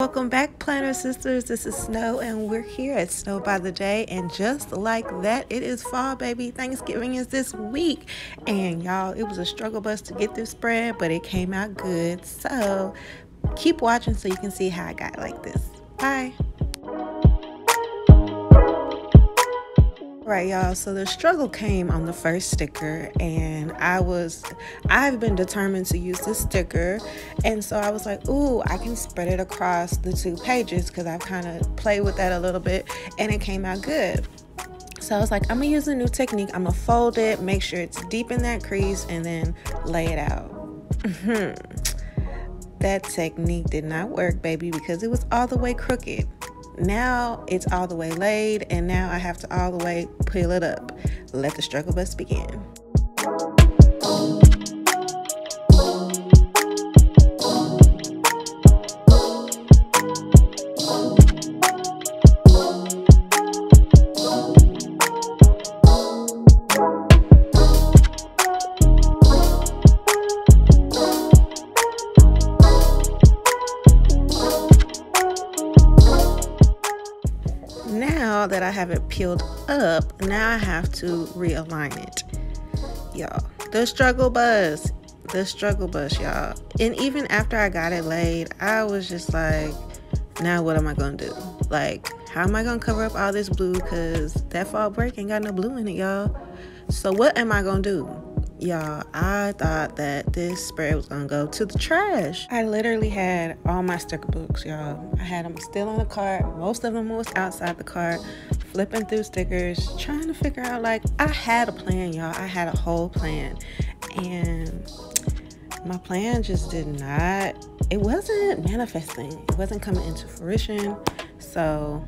Welcome back, Planner Sisters. This is Snow, and we're here at Snow by the Day. And just like that, it is fall, baby. Thanksgiving is this week. And y'all, it was a struggle bus to get this spread, but it came out good. So keep watching so you can see how I got like this. Bye. Right, y'all. So the struggle came on the first sticker, and I was, I've been determined to use this sticker, and so I was like, ooh, I can spread it across the two pages because I've kind of played with that a little bit, and it came out good. So I was like, I'm gonna use a new technique. I'm gonna fold it, make sure it's deep in that crease, and then lay it out. that technique did not work, baby, because it was all the way crooked. Now it's all the way laid, and now I have to all the way peel it up. Let the struggle bus begin. Peeled up, now I have to realign it. Y'all, the struggle bus, the struggle bus, y'all. And even after I got it laid, I was just like, now what am I gonna do? Like, how am I gonna cover up all this blue? Cause that fall break ain't got no blue in it, y'all. So what am I gonna do? Y'all, I thought that this spread was gonna go to the trash. I literally had all my sticker books, y'all. I had them still on the cart. Most of them was outside the cart, flipping through stickers, trying to figure out like I had a plan, y'all. I had a whole plan. And my plan just did not it wasn't manifesting. It wasn't coming into fruition. So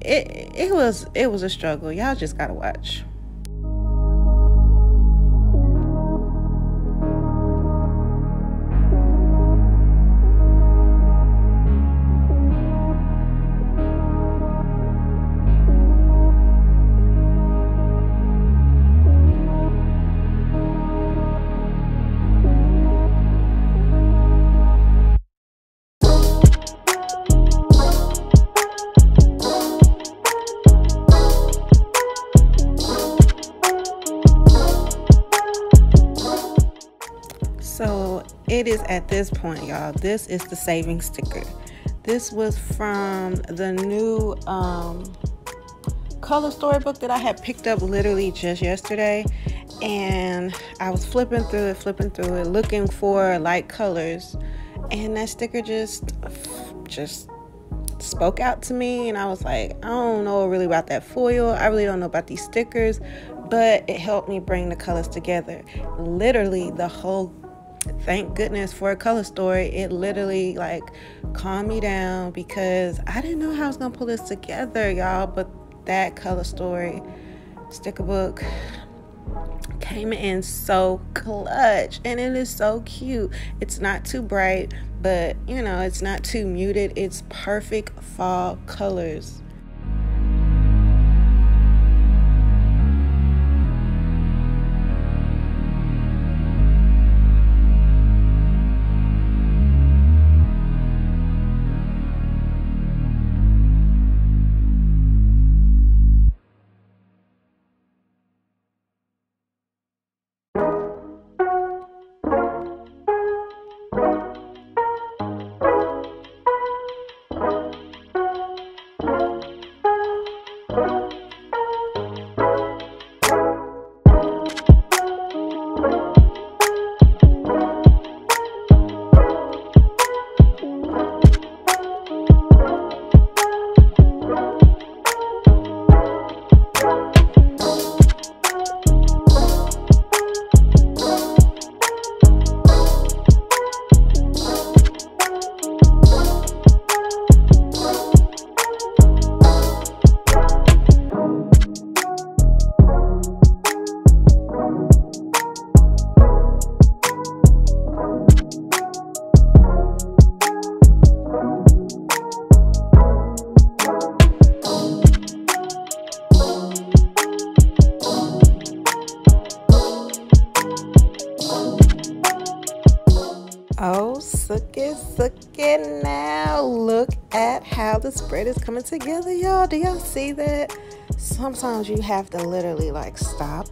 it it was it was a struggle. Y'all just gotta watch. At this point, y'all. This is the saving sticker. This was from the new um, color storybook that I had picked up literally just yesterday. And I was flipping through it, flipping through it, looking for light colors. And that sticker just, just spoke out to me. And I was like, I don't know really about that foil. I really don't know about these stickers. But it helped me bring the colors together. Literally, the whole thank goodness for a color story. It literally like calmed me down because i didn't know how i was gonna pull this together y'all but that color story sticker book came in so clutch and it is so cute. It's not too bright but you know it's not too muted. It's perfect fall colors Oh, suck it, suck it now. Look at how the spread is coming together, y'all. Do y'all see that? Sometimes you have to literally like stop,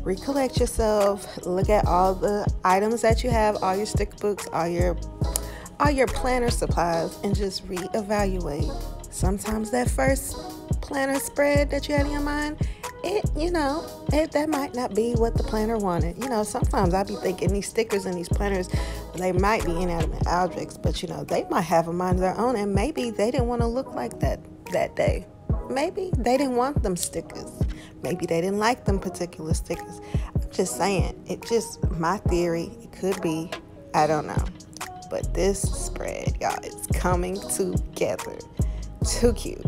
recollect yourself, look at all the items that you have, all your stick books, all your all your planner supplies, and just reevaluate. Sometimes that first planner spread that you had in your mind it, you know, it, that might not be what the planner wanted. You know, sometimes I be thinking these stickers and these planners, they might be inanimate objects, but you know, they might have a mind of their own, and maybe they didn't want to look like that that day. Maybe they didn't want them stickers. Maybe they didn't like them particular stickers. I'm just saying, it just my theory. It could be, I don't know, but this spread, y'all, it's coming together. Too cute.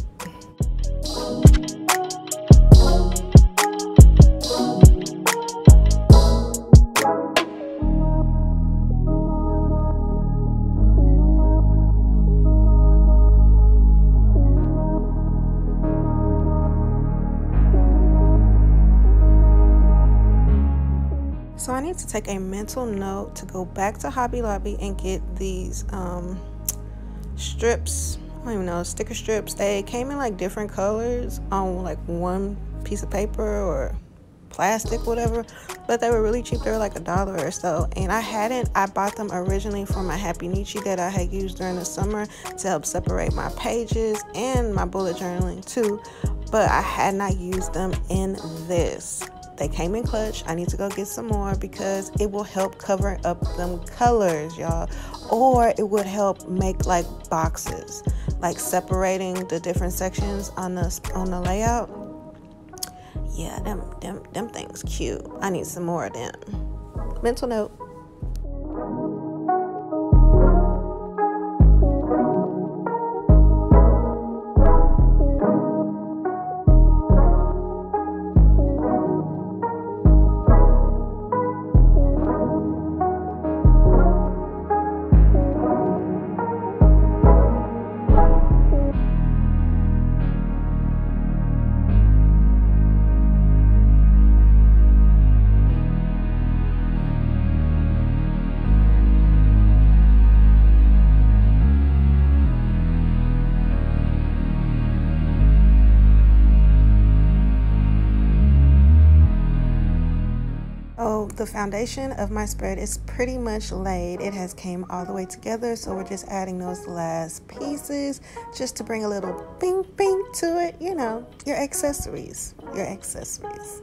Need to take a mental note to go back to Hobby Lobby and get these um, strips. I don't even know sticker strips. They came in like different colors on like one piece of paper or plastic, whatever. But they were really cheap. They were like a dollar or so. And I hadn't. I bought them originally for my Happy Nietzsche that I had used during the summer to help separate my pages and my bullet journaling too. But I had not used them in this. They came in clutch. I need to go get some more because it will help cover up them colors, y'all. Or it would help make like boxes, like separating the different sections on the on the layout. Yeah, them them them things cute. I need some more of them. Mental note. The foundation of my spread is pretty much laid. It has came all the way together, so we're just adding those last pieces just to bring a little bing bing to it. You know, your accessories, your accessories.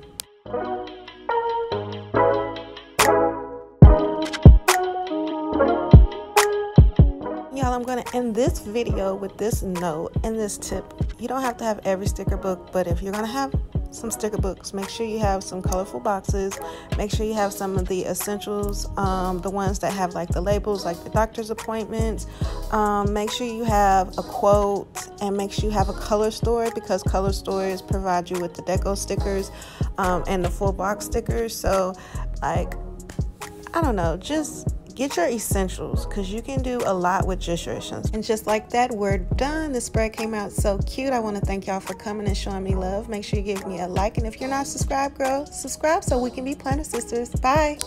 Y'all, I'm gonna end this video with this note and this tip. You don't have to have every sticker book, but if you're gonna have some sticker books. Make sure you have some colorful boxes. Make sure you have some of the essentials, um, the ones that have like the labels, like the doctor's appointments. Um, make sure you have a quote and make sure you have a color story because color stores provide you with the deco stickers um, and the full box stickers. So, like, I don't know, just Get your essentials because you can do a lot with just your essentials. And just like that, we're done. The spread came out so cute. I want to thank y'all for coming and showing me love. Make sure you give me a like. And if you're not subscribed, girl, subscribe so we can be planner sisters. Bye.